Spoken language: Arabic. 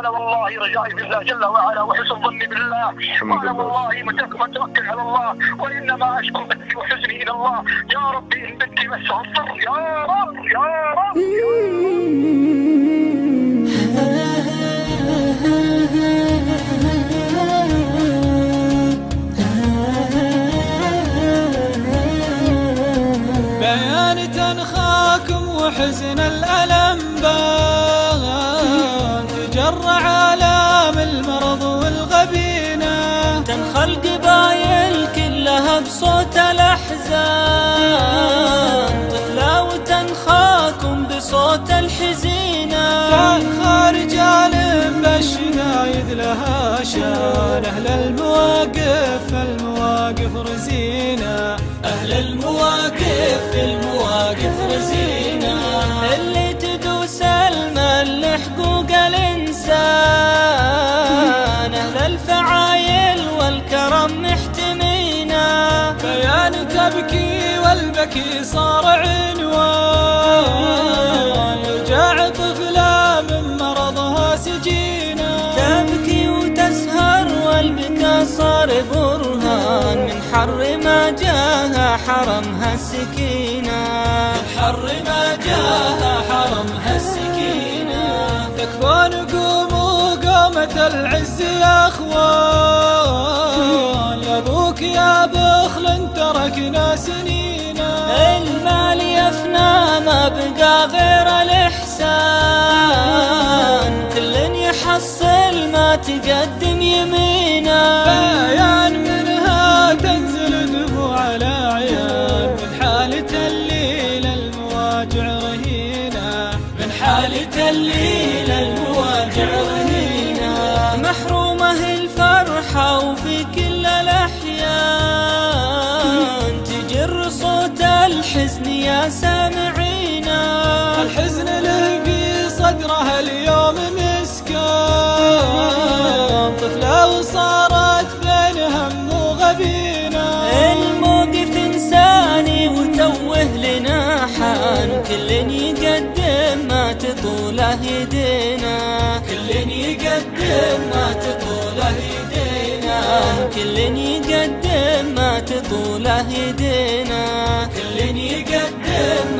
قال والله رجائي بالله جل وعلا وحسن ظني بالله. قال لله. والله متوكل على الله. وإنما أشكو بثي وحزني إلى الله. يا ربي ان بنتي مسه الضر. يا رب يا رب. بيان تنخاكم وحزن الألم بان تجرع آلام المرض والغبينة. تنخى القبايل كلها بصوت الأحزان. طفلة وتنخاكم بصوت الحزينة. تنخى رجال بالشدايد لها شان. أهل المواقف المواقف رزينة. أهل المواقف المواقف رزينة. تبكي والبكي صار عنوان. يرجع طفلة من مرضها سجينة تبكي وتسهر والبكا صار برهان. من حر ما جاها حرمها السكينة. من حر ما جاها حرمها السكينة. تكفون قوموا قومة العز يا أخوان. تركنا سنينا المال يفنى ما بقى غير الإحسان. كل يحصل ما تقدم يمينا. بيان منها تنزل دموع الأعيان. من حالة الليل المواجع رهينة من حالة الليل المواجع رهينة محرومة الفرحة وفي كل الأحيان. يا سامعينا الحزن له في صدرها اليوم مسكان طفلة وصارت بين هم وغبينة الموقف إنساني وتوه لنا حان. وكل يقدم ما تطوله يدينا. كل يقدم ما تطوله يدينا. كل يقدم ما تطوله يدينا. كل يقدم ما تطوله